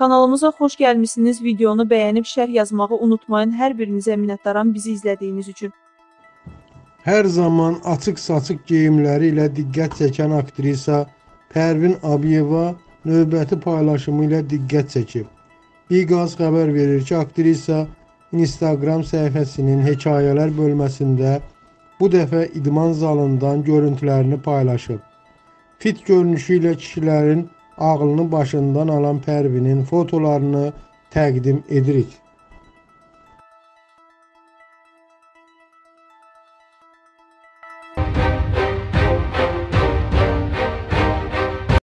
Kanalımıza xoş gəlmisiniz. Videonu bəyənib şərh yazmağı unutmayın. Hər birinizə minnətdaram bizi izlədiyiniz üçün. Hər zaman açıq-saçıq geyimləri ilə diqqət çəkən aktrisa Pərvin Abiyeva növbəti paylaşımı ilə diqqət çəkib. Biqaz xəbər verir ki, aktrisa Instagram səhifəsinin hekayələr bölməsində bu dəfə idman zalından görüntülərini paylaşıb. Fit görünüşü ilə kişilərin ağlını başından alan Pərvinin fotolarını təqdim edirik.